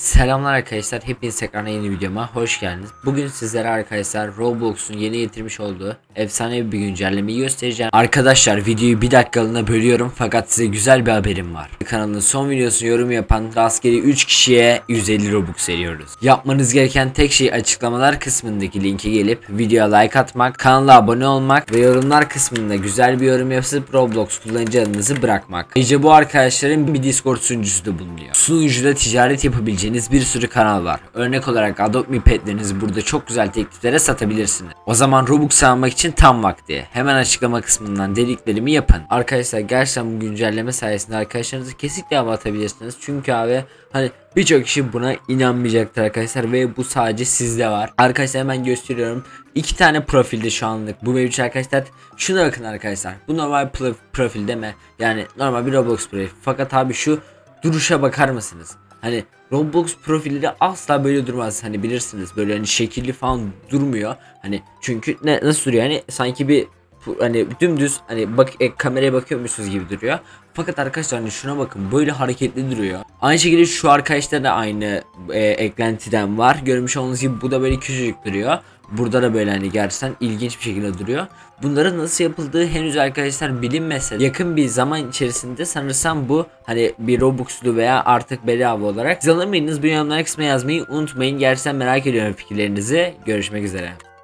Selamlar arkadaşlar hepiniz tekrardan yeni videoma hoş geldiniz. Bugün sizlere arkadaşlar Roblox'un yeni getirmiş olduğu efsane bir güncellemeyi göstereceğim. Arkadaşlar videoyu bir dakikalığına bölüyorum fakat size güzel bir haberim var. Kanalın son videosunu yorum yapan rastgele 3 kişiye 150 Robux veriyoruz. Yapmanız gereken tek şey açıklamalar kısmındaki linke gelip videoya like atmak, kanala abone olmak ve yorumlar kısmında güzel bir yorum yapıp Roblox kullanıcı adınızı bırakmak. Ayrıca bu arkadaşların bir Discord sunucusu da bulunuyor. Sunucuda ticaret yapabileceğiniz bir sürü kanal var. Örnek olarak Adopt Me petlerinizi burada çok güzel tekliflere satabilirsiniz. O zaman Robux almak için tam vakti. Hemen açıklama kısmından dediklerimi yapın. Arkadaşlar gerçekten bu güncelleme sayesinde arkadaşlarınızı kesinlikle hava atabilirsiniz. Çünkü abi hani birçok kişi buna inanmayacaktır arkadaşlar ve bu sadece sizde var. Arkadaşlar hemen gösteriyorum. İki tane profilde şu anlık bu mevcut arkadaşlar. Şuna bakın arkadaşlar. Bu normal pro- profil deme. Yani normal bir Roblox profil. Fakat abi şu duruşa bakar mısınız? Hani Roblox profilleri asla böyle durmaz. Hani bilirsiniz böyle hani şekilli falan durmuyor. Hani çünkü ne nasıl duruyor? Hani sanki bir hani dümdüz hani bak e, kameraya bakıyormuşsunuz gibi duruyor. Fakat arkadaşlar hani şuna bakın böyle hareketli duruyor. Aynı şekilde şu arkadaşlar da aynı e, eklentiden var. Görmüş olduğunuz gibi bu da böyle küçücük duruyor. Burada da böyle hani gerçekten ilginç bir şekilde duruyor. Bunların nasıl yapıldığı henüz arkadaşlar bilinmese yakın bir zaman içerisinde sanırsam bu hani bir Robux'lu veya artık bedava olarak. Siz alır mıydınız? Bu yorumlar kısmına yazmayı unutmayın. Gerçekten merak ediyorum fikirlerinizi. Görüşmek üzere.